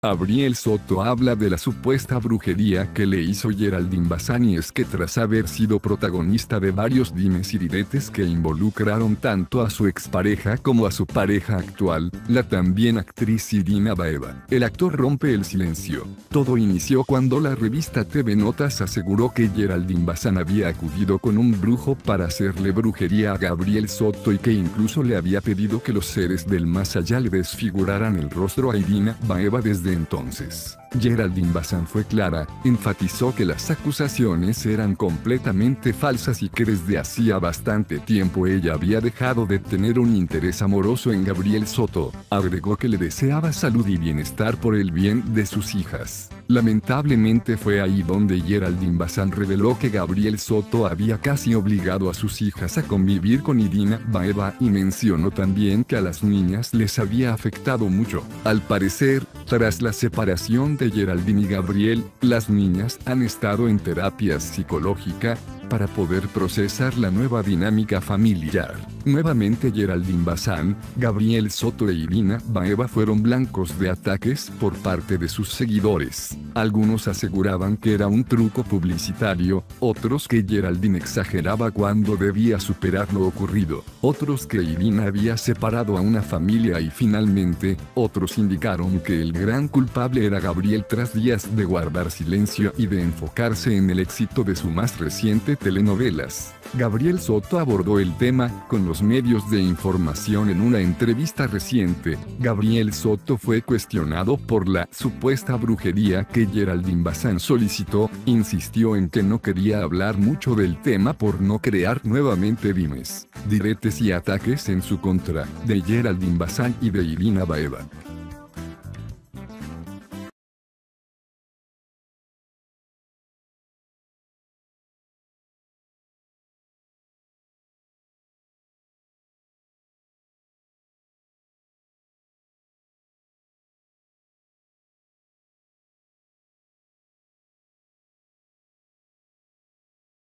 Abriel Soto habla de la supuesta brujería que le hizo Geraldine y es que tras haber sido protagonista de varios dimes y diretes que involucraron tanto a su expareja como a su pareja actual, la también actriz Irina Baeva, el actor rompe el silencio. Todo inició cuando la revista TV Notas aseguró que Geraldine Bazán había acudido con un brujo para hacerle brujería a Gabriel Soto y que incluso le había pedido que los seres del más allá le desfiguraran el rostro a Irina Baeva desde entonces. Geraldine Bazán fue clara, enfatizó que las acusaciones eran completamente falsas y que desde hacía bastante tiempo ella había dejado de tener un interés amoroso en Gabriel Soto, agregó que le deseaba salud y bienestar por el bien de sus hijas. Lamentablemente fue ahí donde Geraldine Bazán reveló que Gabriel Soto había casi obligado a sus hijas a convivir con Irina Baeva y mencionó también que a las niñas les había afectado mucho. Al parecer, tras la separación de Geraldine y Gabriel, las niñas han estado en terapia psicológica, para poder procesar la nueva dinámica familiar. Nuevamente Geraldine Bazán, Gabriel Soto e Irina Baeva fueron blancos de ataques por parte de sus seguidores. Algunos aseguraban que era un truco publicitario, otros que Geraldine exageraba cuando debía superar lo ocurrido, otros que Irina había separado a una familia y finalmente, otros indicaron que el gran culpable era Gabriel tras días de guardar silencio y de enfocarse en el éxito de su más reciente telenovelas. Gabriel Soto abordó el tema con los medios de información en una entrevista reciente. Gabriel Soto fue cuestionado por la supuesta brujería que Geraldine Bazán solicitó, insistió en que no quería hablar mucho del tema por no crear nuevamente dimes, diretes y ataques en su contra, de Geraldine Bazán y de Irina Baeva.